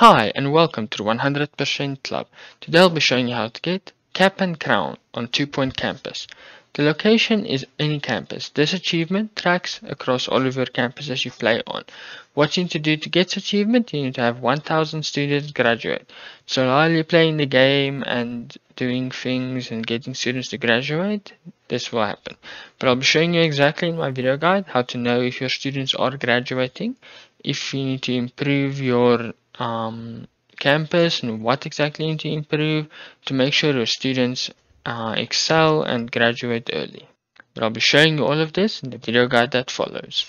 Hi and welcome to the 100% Club. Today I'll be showing you how to get Cap and Crown on Two Point Campus. The location is any campus. This achievement tracks across all of your campuses you play on. What you need to do to get this achievement, you need to have 1000 students graduate. So while you're playing the game and doing things and getting students to graduate, this will happen. But I'll be showing you exactly in my video guide how to know if your students are graduating, if you need to improve your um, campus and what exactly you need to improve to make sure your students uh, excel and graduate early. But I'll be showing you all of this in the video guide that follows.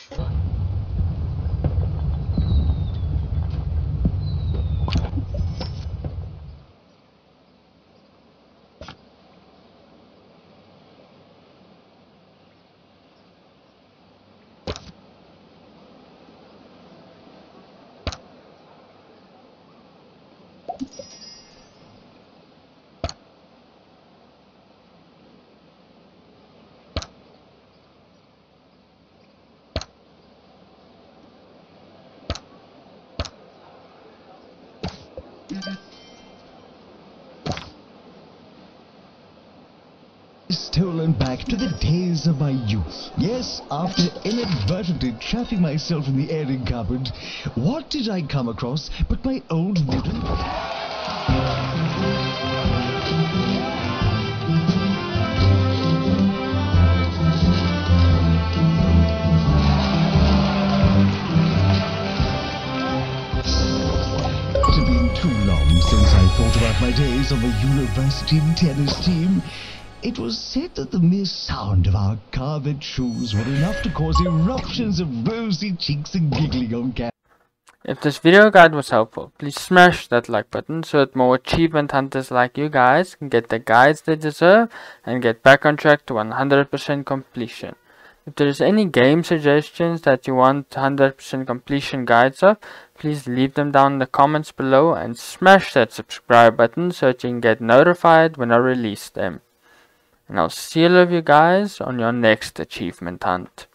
Stolen back to the days of my youth. Yes, after inadvertently trapping myself in the airing cupboard, what did I come across but my old wooden... too long since I thought about my days on the university tennis team. It was said that the mere sound of our carved shoes were enough to cause eruptions of rosy cheeks and giggling on camera. If this video guide was helpful, please smash that like button so that more achievement hunters like you guys can get the guides they deserve and get back on track to 100% completion. If there is any game suggestions that you want 100% completion guides of, please leave them down in the comments below and smash that subscribe button so that you can get notified when I release them. And I'll see all of you guys on your next achievement hunt.